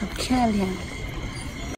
好漂亮。